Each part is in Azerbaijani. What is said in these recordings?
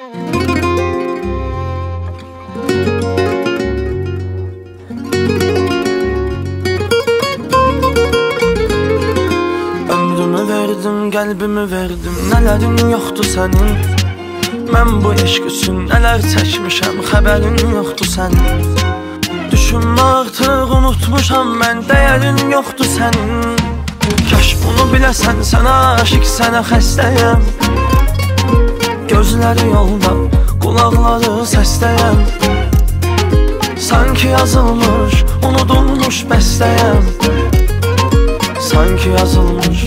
Ömrümü verdim, qəlbimi verdim. Nələrin yoxdur sənin Mən bu eşq üçün nələr çəkmişəm Xəbərin yoxdur sənin Düşünmə artıq unutmuşam mən Dəyərin yoxdur sənin Kaş bunu biləsən sənə aşıq sənə xəstəyəm Gözləri yolda, qulaqları səstəyəm Sanki yazılmış, unudulmuş bəstəyəm Sanki yazılmış,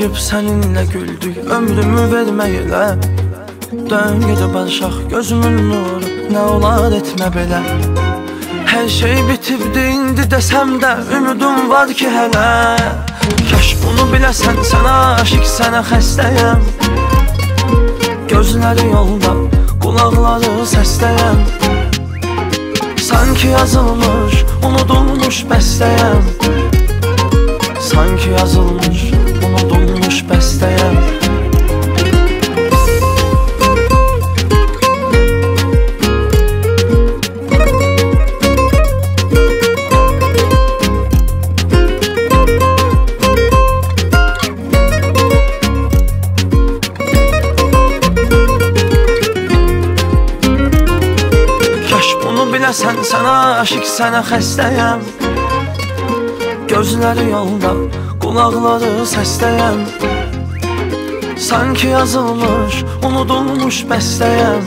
Yaşayıb səninlə güldük Ömrümü verməklə Dön gedib barışaq gözümün nuru Nə olar etmə belə Hər şey bitibdi indi desəm də Ümidum var ki hələ Kaş bunu biləsən sənə aşıq sənə xəstəyəm Gözləri yolda qulaqları səstəyəm Sanki yazılmış unudulmuş bəstəyəm Sanki yazılmış bunu biləsən sənə aşıq sənə xəstəyəm. Gözləri yolda, qulaqları səstəyəm Sanki yazılmış, unudulmuş bəstəyəm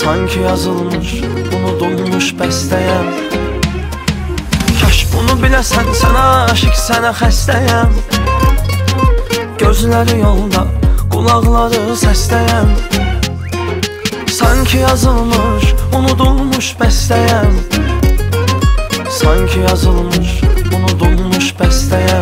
Sanki yazılmış, unudulmuş bəstəyəm Kaş bunu biləsən sənə aşıq sənə xəstəyəm. Gözləri yolda, qulaqları səstəyəm Sanki yazılmış, unudulmuş bəstəyəm Sanki yazılmış, unudulmuş bəstəyəm